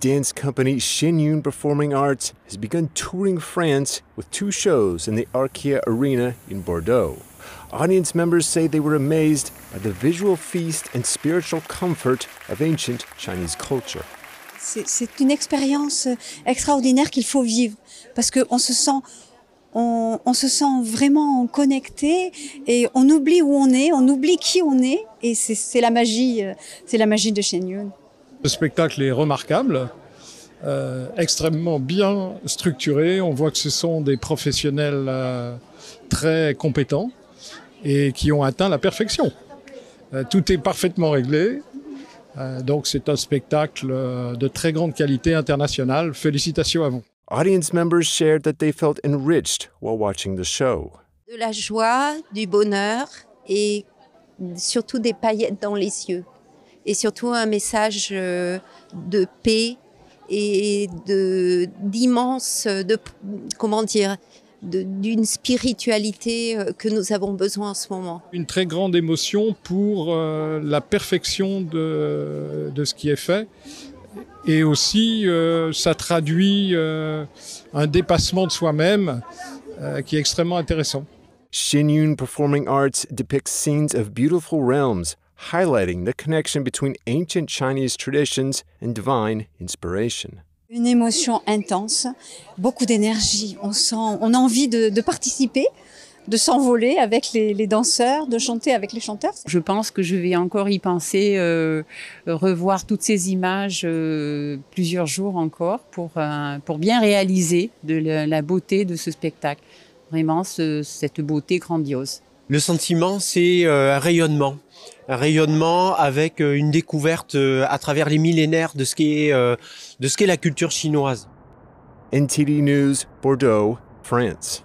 dance company Shenyun Performing Arts has begun touring France with two shows in the Arkia Arena in Bordeaux. Audience members say they were amazed by the visual feast and spiritual comfort of ancient Chinese culture. C'est une expérience euh, extraordinaire qu'il faut vivre parce qu'on se sent on, on, se sent vraiment connecté et on oublie où on est, on oublie qui on est et c'est la magie, euh, c'est la magie de Shenyun. Le spectacle est remarquable, euh, extrêmement bien structuré. On voit que ce sont des professionnels euh, très compétents et qui ont atteint la perfection. Euh, tout est parfaitement réglé. Euh, donc c'est un spectacle euh, de très grande qualité internationale. Félicitations à vous. Audience members shared that they felt enriched while watching the show. De la joie, du bonheur et surtout des paillettes dans les yeux. Et surtout un message euh, de paix et de d'immense de comment dire d'une spiritualité euh, que nous avons besoin en ce moment. Une très grande émotion pour euh, la perfection de, de ce qui est fait et aussi euh, ça traduit euh, un dépassement de soi-même euh, qui est extrêmement intéressant. Shenyun Performing Arts depicts scenes of beautiful realms, highlighting the connection between ancient Chinese traditions and divine inspiration. Une émotion intense, beaucoup d'énergie. On sent, on a envie de, de participer, de s'envoler avec les, les, danseurs, de chanter avec les chanteurs. Je pense que je vais encore y penser, euh, revoir toutes ces images euh, plusieurs jours encore pour, euh, pour bien réaliser de la, la, beauté de ce spectacle. Vraiment, ce, cette beauté grandiose. Le sentiment, c'est euh, un rayonnement. Un rayonnement avec euh, une découverte euh, à travers les millénaires de ce qu'est de ce qu'est la culture chinoise. NTD News, Bordeaux, France.